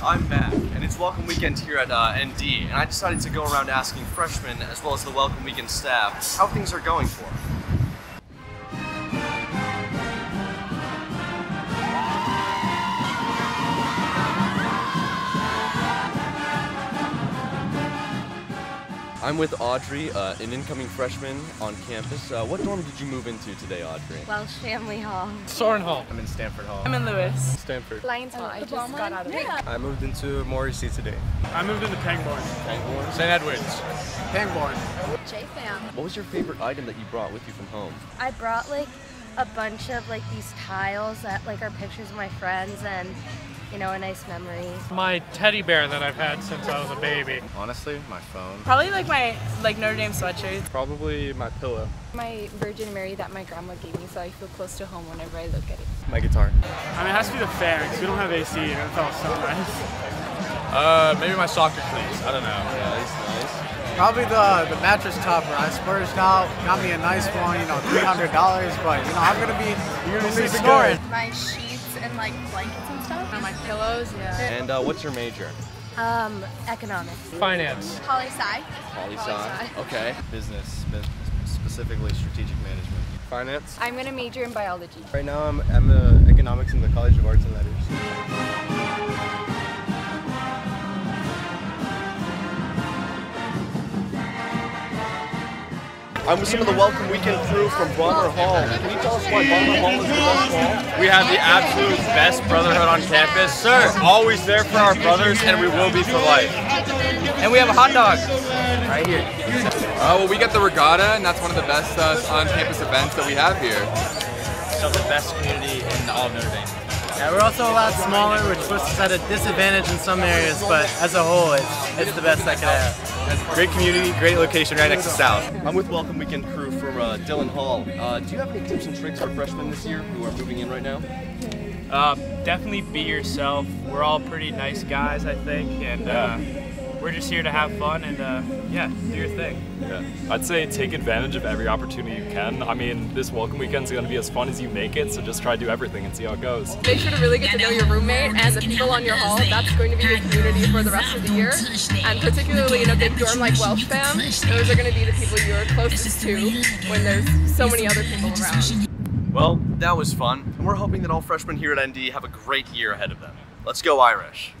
I'm back, and it's Welcome Weekend here at uh, ND, and I decided to go around asking freshmen, as well as the Welcome Weekend staff, how things are going for them. I'm with Audrey, uh, an incoming freshman on campus. Uh, what dorm did you move into today, Audrey? Welsh Family Hall. Sorin Hall. I'm in Stanford Hall. I'm in Lewis. Stanford. Lyons Hall. I just got out of it. I moved into Morrissey today. I moved into Pangborn. Pangborn? St. Edwards. Pangborn. J-Fam. What was your favorite item that you brought with you from home? I brought like a bunch of like these tiles that like are pictures of my friends and you know a nice memory. My teddy bear that I've had since I was a baby. Honestly, my phone. Probably like my like Notre Dame sweatshirt. Probably my pillow. My Virgin Mary that my grandma gave me so I feel close to home whenever I look at it. My guitar. I mean, it has to be the fan because we don't have AC and it felt so nice. Uh, maybe my soccer cleats. I don't know. Yeah, Nice, nice. Probably the the mattress topper. I splurged out, got me a nice one, you know, three hundred dollars. But you know, I'm gonna be, you're gonna be scoring. My sheets and like blankets and stuff. And my pillows, yeah. And uh, what's your major? Um, economics. Finance. Poli sci. Poli sci. Okay. Business, specifically strategic management. Finance. I'm gonna major in biology. Right now, I'm I'm uh, economics in the College of Arts and Letters. I'm with some of the Welcome Weekend crew from Bonner Hall. Can you tell us why Bonner Hall is the best hall? We have the absolute best brotherhood on campus. Sir, always there for our brothers, and we will be for life. And we have a hot dog right here. Uh, well, we get the regatta, and that's one of the best uh, on-campus events that we have here. So the best community in all of Notre Dame. Yeah, we're also a lot smaller, which puts us at a disadvantage in some areas. But as a whole, it's it's the best I could have. Great community, great location right next to South. I'm with Welcome Weekend crew from uh, Dillon Hall. Uh, do you have any tips and tricks for freshmen this year who are moving in right now? Uh, definitely be yourself. We're all pretty nice guys, I think, and uh, we're just here to have fun and uh, yeah, do your thing. Yeah. I'd say take advantage of every opportunity you can. I mean, this welcome weekend is going to be as fun as you make it, so just try to do everything and see how it goes. Make sure to really get to know your roommate and the people on your hall. That's going to be your community for the rest of the year. And particularly in a big dorm like Welsh fam, those are going to be the people you're closest to when there's so many other people around. Well, that was fun, and we're hoping that all freshmen here at ND have a great year ahead of them. Let's go Irish!